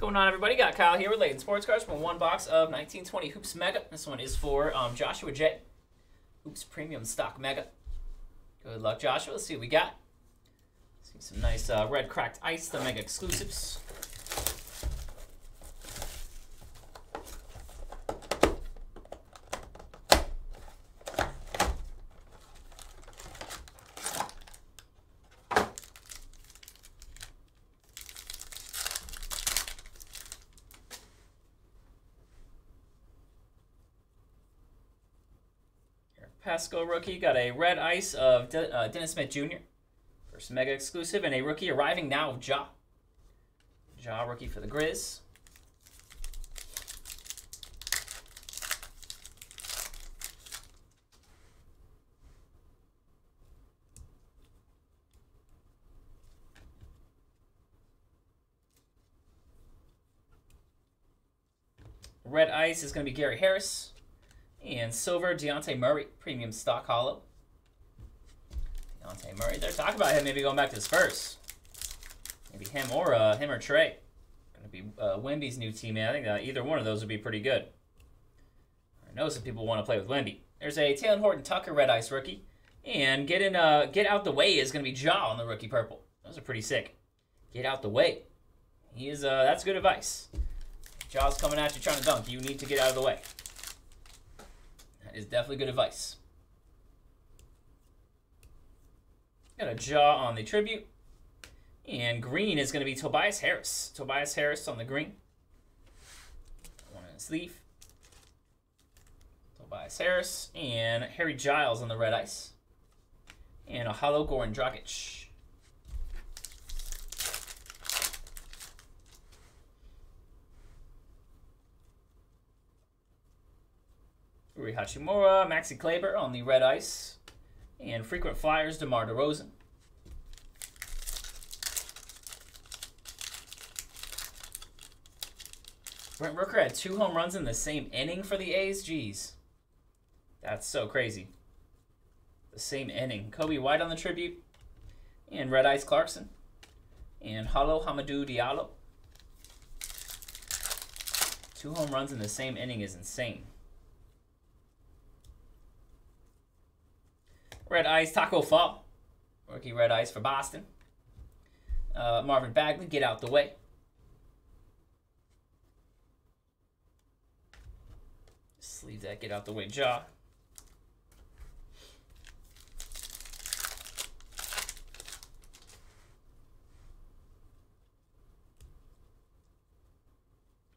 going on, everybody? Got Kyle here with Layton Sports Cards from one box of 1920 Hoops Mega. This one is for um, Joshua J. Hoops Premium Stock Mega. Good luck, Joshua. Let's see what we got. See some nice uh, red cracked ice, the Mega exclusives. Pasco rookie got a red ice of De uh, Dennis Smith Jr. First mega exclusive, and a rookie arriving now of Ja. Ja rookie for the Grizz. Red ice is going to be Gary Harris. And silver, Dejounte Murray, premium stock hollow. Dejounte Murray. They're talking about him maybe going back to his first. Maybe him or uh, him or Trey. Going to be uh, Wemby's new teammate. I think uh, either one of those would be pretty good. I know some people want to play with Wemby. There's a Talen Horton Tucker red ice rookie. And get in, uh, get out the way is going to be Ja on the rookie purple. Those are pretty sick. Get out the way. He is. Uh, that's good advice. Ja's coming at you trying to dunk. You need to get out of the way is definitely good advice. Got a Ja on the tribute. And green is going to be Tobias Harris. Tobias Harris on the green. One in the sleeve. Tobias Harris. And Harry Giles on the red ice. And a hollow Goran Dragic. Rui Hachimura, Maxi Kleber on the red ice, and frequent flyers DeMar DeRozan. Brent Rooker had two home runs in the same inning for the A's. Jeez. That's so crazy. The same inning. Coby White on the tribute. And Red Ice Clarkson. And Halo Hamidou Diallo. Two home runs in the same inning is insane. Red Eyes, Tacko Fall. Rookie Red Eyes for Boston. Uh, Marvin Bagley, get out the way. Just leave that get out the way Ja.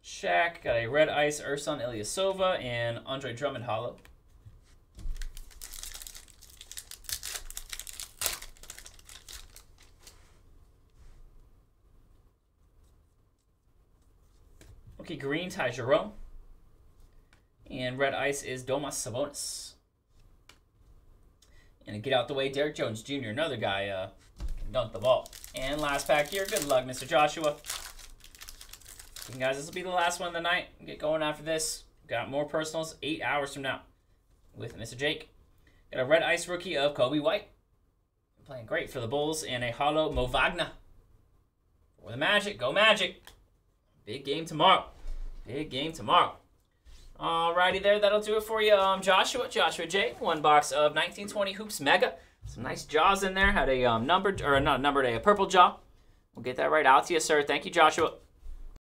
Shaq, got a red ice Ersan Ilyasova and Andre Drummond Hollow. Rookie green, Ty Jerome. And red ice is Domas Sabonis. And get out the way, Derrick Jones Jr., another guy uh, can dunk the ball. And last pack here. Good luck, Mr. Joshua. And guys, this will be the last one of the night. Get going after this. Got more personals eight hours from now with Mr. Jake. Got a red ice rookie of Coby White. Playing great for the Bulls. And a hollow Mo Wagner. For the Magic. Go Magic. Big game tomorrow. Big game tomorrow. Alrighty there, that'll do it for you. Um, Joshua, Joshua J, one box of 1920 Hoops Mega. Some nice Ja's in there. Had a um, numbered, or not numbered, a purple Ja. We'll get that right out to you, sir. Thank you, Joshua.